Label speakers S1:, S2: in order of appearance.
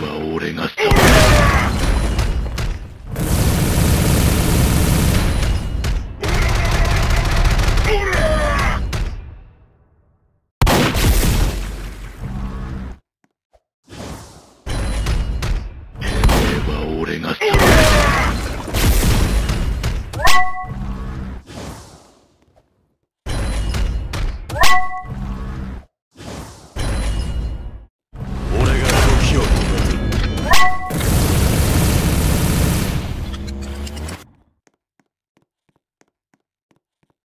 S1: slow